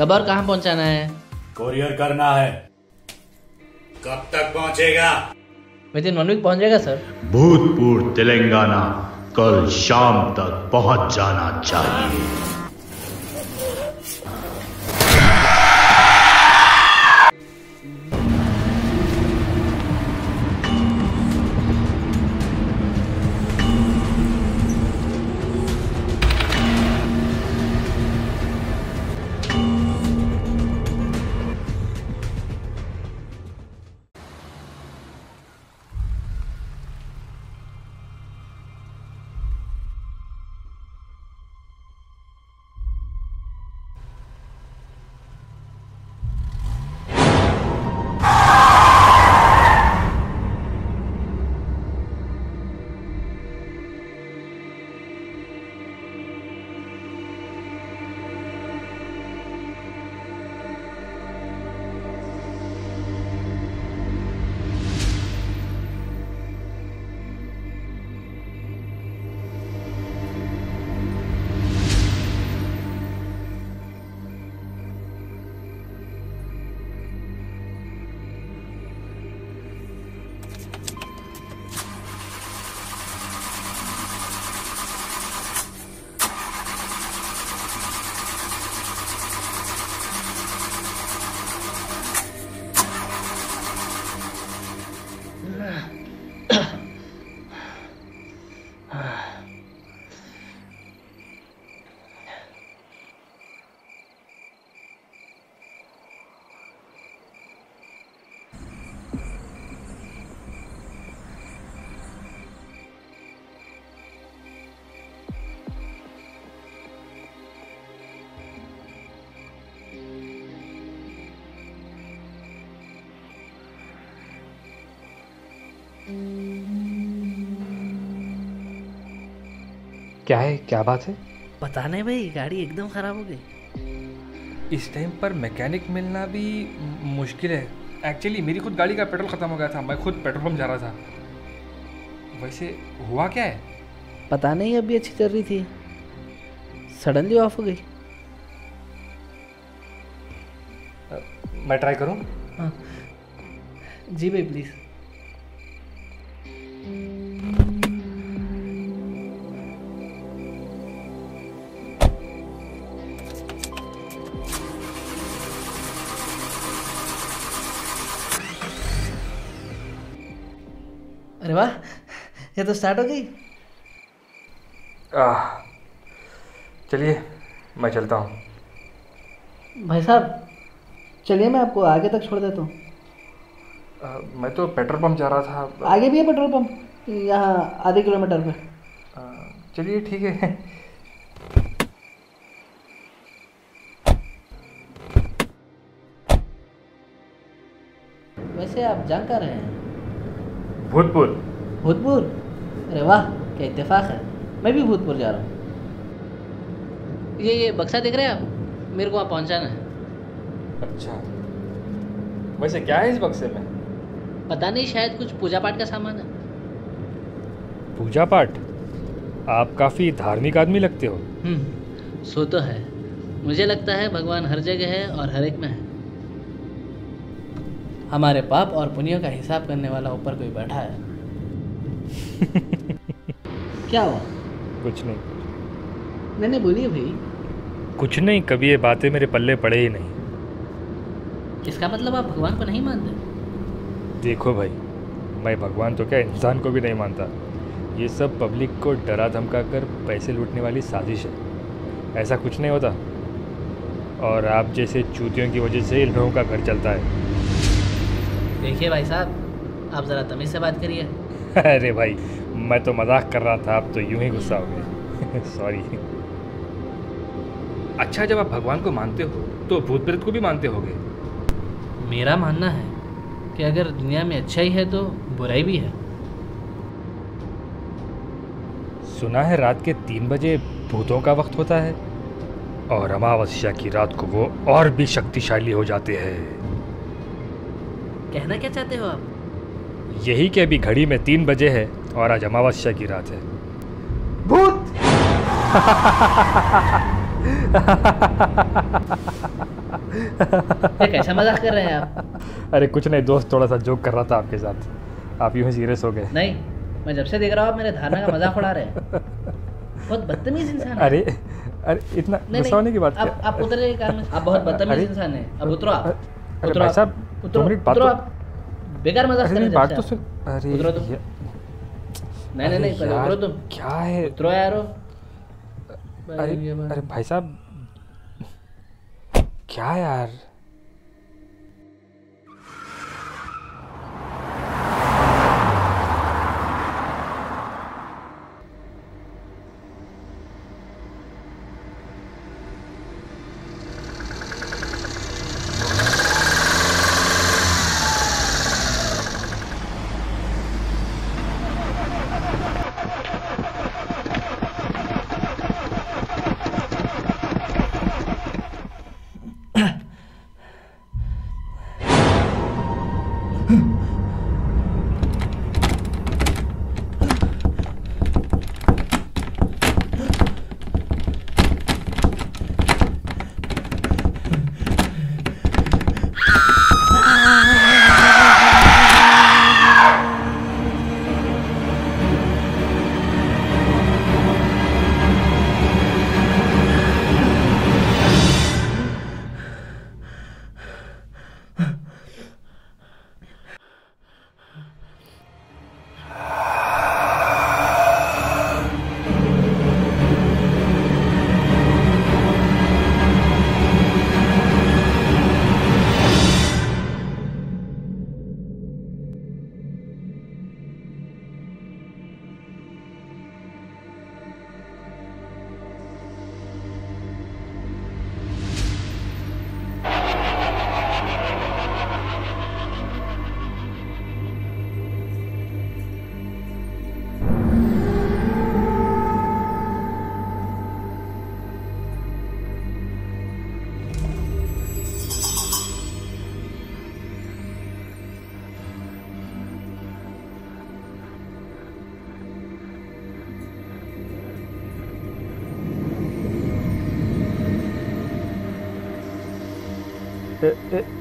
कब और कहाँ पहुँचाना है? कोरियर करना है। कब तक पहुँचेगा? विदिन वन वीक पहुँच जाएगा सर। भूतपूर्व तेलंगाना कल शाम तक पहुँच जाना चाहिए। क्या है? क्या बात है? पता नहीं भाई गाड़ी एकदम खराब हो गई। इस टाइम पर मैकेनिक मिलना भी मुश्किल है। एक्चुअली मेरी खुद गाड़ी का पेट्रोल ख़त्म हो गया था मैं खुद पेट्रोल पंप जा रहा था। वैसे हुआ क्या है? पता नहीं अभी अच्छी चल रही थी। सडनली ऑफ़ हो गई। मैं ट्राई करूँ? हाँ। जी भाई प्लीज़ अरे वाह ये तो स्टार्ट हो गई। चलिए मैं चलता हूँ। भाई साहब चलिए मैं आपको आगे तक छोड़ देता हूँ। आ, मैं तो पेट्रोल पंप जा रहा था। आगे भी है पेट्रोल पंप? यहाँ आधे किलोमीटर पे। चलिए ठीक है। वैसे आप जान कर रहे हैं। भूतपूर्व। भूतपुर अरे वाह क्या इतफाक है। मैं भी भूतपुर जा रहा हूँ। ये ये बक्सा देख रहे हैं आप मेरे को वहाँ पहुँचाना है। अच्छा। वैसे क्या है इस बक्से में? पता नहीं शायद कुछ पूजा पाठ का सामान है। पूजा पाठ? आप काफ़ी धार्मिक आदमी लगते हो। हम्म, सो तो है। मुझे लगता है भगवान हर जगह है और हर एक में है। हमारे पाप और पुण्यों का हिसाब करने वाला ऊपर कोई बैठा है? क्या हुआ? कुछ नहीं। मैंने बोलिए भाई। कुछ नहीं कभी ये बातें मेरे पल्ले पड़े ही नहीं। इसका मतलब आप भगवान को नहीं मानते? देखो भाई मैं भगवान तो क्या इंसान को भी नहीं मानता। ये सब पब्लिक को डरा धमका कर पैसे लूटने वाली साजिश है। ऐसा कुछ नहीं होता। और आप जैसे चूतियों की वजह से इन लोगों का घर चलता है। देखिए भाई साहब आप ज़रा तमीज़ से बात करिए। अरे भाई मैं तो मज़ाक कर रहा था आप तो यूँ ही गुस्सा हो गए। सॉरी अच्छा जब आप भगवान को मानते हो तो भूत प्रेत को भी मानते होगे। मेरा मानना है कि अगर दुनिया में अच्छाई है तो बुराई भी है। सुना है रात के तीन बजे भूतों का वक्त होता है और अमावस्या की रात को वो और भी शक्तिशाली हो जाते हैं। कहना क्या चाहते हो आप? यही कि अभी घड़ी में तीन बजे है और आज अमावस्या की रात है। भूत! कैसा मज़ाक कर रहे हैं आप? अरे कुछ नहीं दोस्त थोड़ा सा जोक कर रहा था आपके साथ। आप यूँ ही सीरियस हो गए। नहीं मैं जब से देख रहा हूँ आप मेरे धारणा का मज़ाक उड़ा रहे हैं। बहुत बदतमीज इंसान है। अरे अरे इतना नहीं होने की बात आप आप उतरे कार में। आप बहुत बदतमीज इंसान है। अब उतरो आप। उतरो आप। उतरो बात उतरो तो- आप बेकार मज़ाक कर रहे बात तो सुन अरे उतरो तुम। नहीं नहीं नहीं उतरो तुम। क्या है? उतरो यारो अरे अरे भाई साहब क्या यार?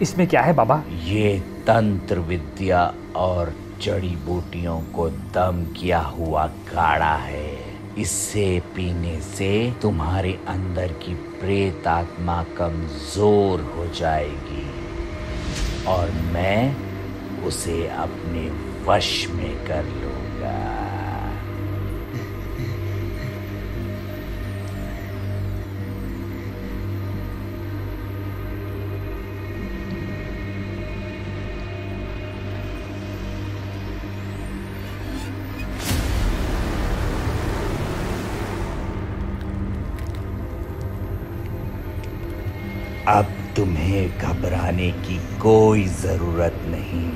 इसमें क्या है बाबा? ये तंत्र विद्या और जड़ी बूटियों को दम किया हुआ काढ़ा है। इससे पीने से तुम्हारे अंदर की प्रेत आत्मा कमज़ोर हो जाएगी और मैं उसे अपने वश में कर लूँगा। अब तुम्हें घबराने की कोई ज़रूरत नहीं।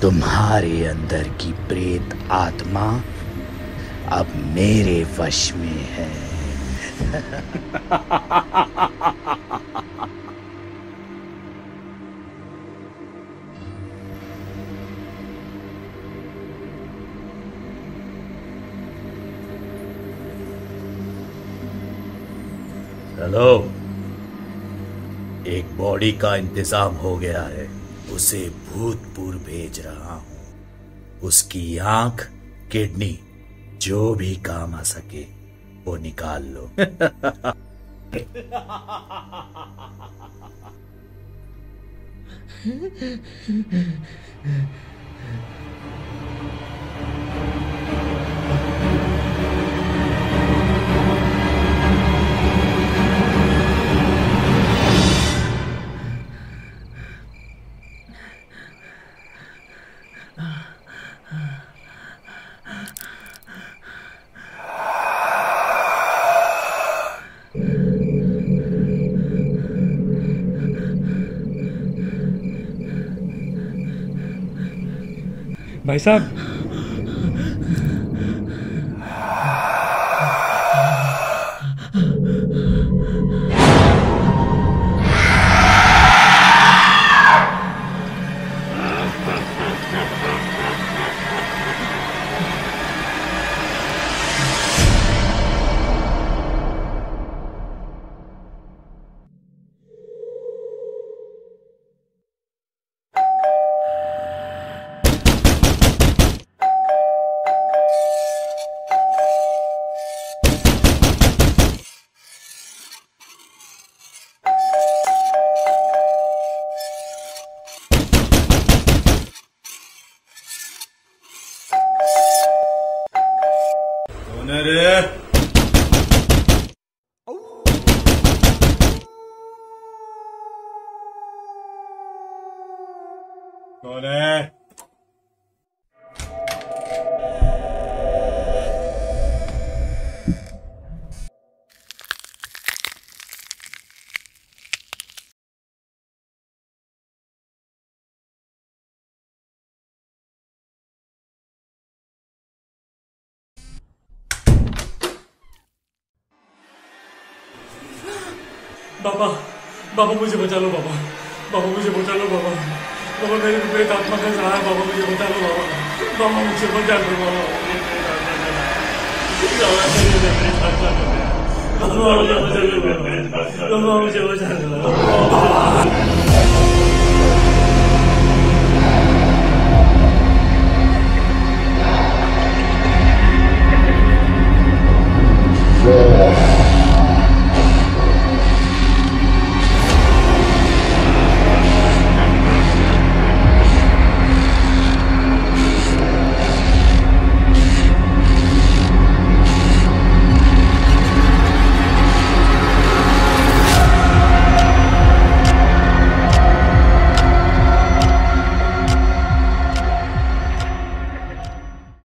तुम्हारे अंदर की प्रेत आत्मा अब मेरे वश में है। हेलो एक बॉडी का इंतज़ाम हो गया है। उसे भूतपुर भेज रहा हूँ। उसकी आँख, किडनी, जो भी काम आ सके, वो निकाल लो। भाई साहब Bu nereye? बाबा बाबा मुझे बचा लो बाबा बाबा मुझे बचा लो बाबा बाबा मेरे प्रेत आत्मा का सहारा बाबा मुझे बचा लो बाबा बाबा मुझे बचा लो बाबा Yeah.